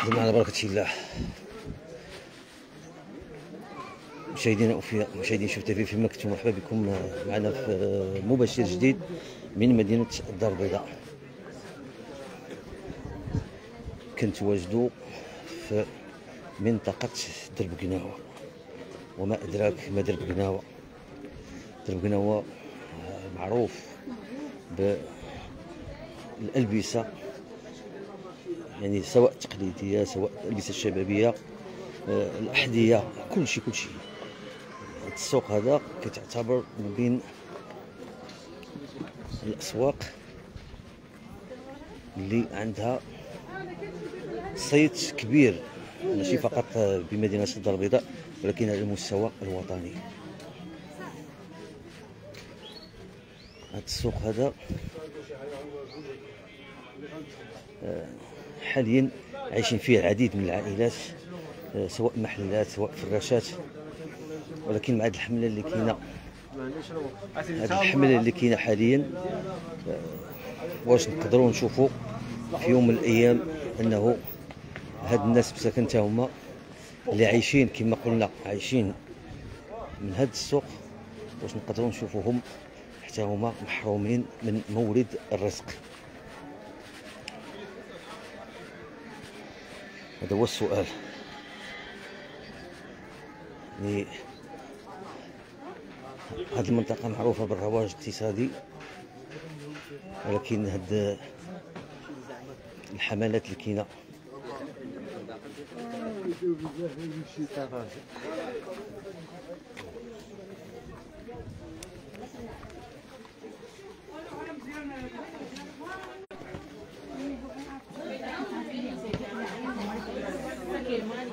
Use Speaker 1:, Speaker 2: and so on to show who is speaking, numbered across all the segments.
Speaker 1: خدمة على بركة الله. مشاهدينا اوفياء مشاهدين شوف تيفي في مكتوب مرحبا بكم معنا في مباشر جديد من مدينة الدار البيضاء. كنتواجدوا في منطقة درب قناوة. وما أدراك ما درب قناوة. درب قناوة معروف بالألبسة يعني سواء تقليدية سواء الألبسة الشبابية آه، الأحذية كل شيء كل شيء السوق هذا كتعتبر من بين الأسواق اللي عندها صيت كبير. ماشي فقط بمدينة الدار البيضاء ولكن على المستوى الوطني. هذا السوق هذا آه، حاليا عايشين فيه العديد من العائلات آه، سواء محلات سواء فراشات. ولكن مع هذه الحملة اللي كاينة هذه الحملة اللي كاينة حاليا آه، واش نقدروا نشوفوا في يوم من الأيام أنه هاد الناس مساكن تا هما اللي عايشين كما قلنا عايشين من هاد السوق. واش نقدروا نشوفوهم حتى هما محرومين من مورد الرزق. هذا هو السؤال. هذه المنطقة معروفة بالرواج الاقتصادي ولكن هاد الحملات اللي
Speaker 2: كاينة.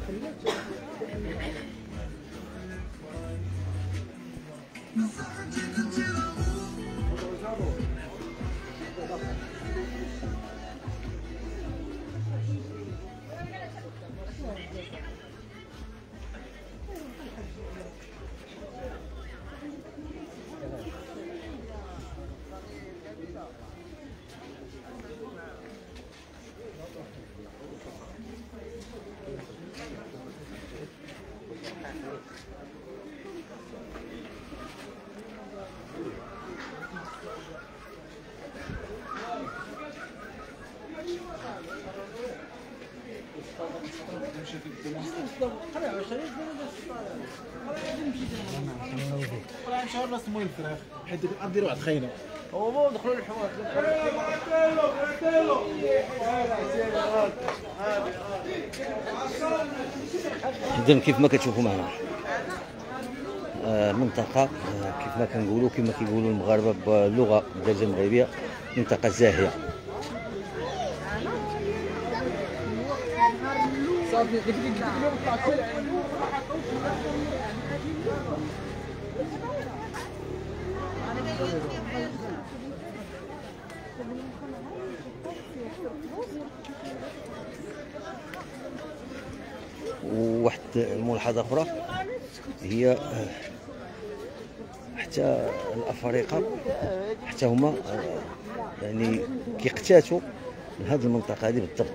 Speaker 2: Thank you.
Speaker 1: اذا كيف ما كتشوفوا معنا. آه، منطقة آه، كيف ما كنقولوا كما كيقولوا المغاربة باللغة الدارجه المغربية منطقة زاهية
Speaker 2: صافي ديك ديك ديك اليوم طلعت
Speaker 1: وواحد الملاحظه أخرى. هي آه، حتى الافارقه حتى هما آه، يعني كيقتاتوا من هذه المنطقة هذه بالضبط.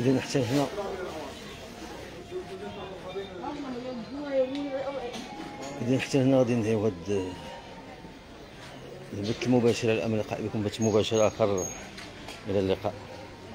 Speaker 1: إذا هنا. إذا حتى هنا غادي ننهيو هاد البث المباشر على الأمل بكم بث مباشر آخر إلى اللقاء.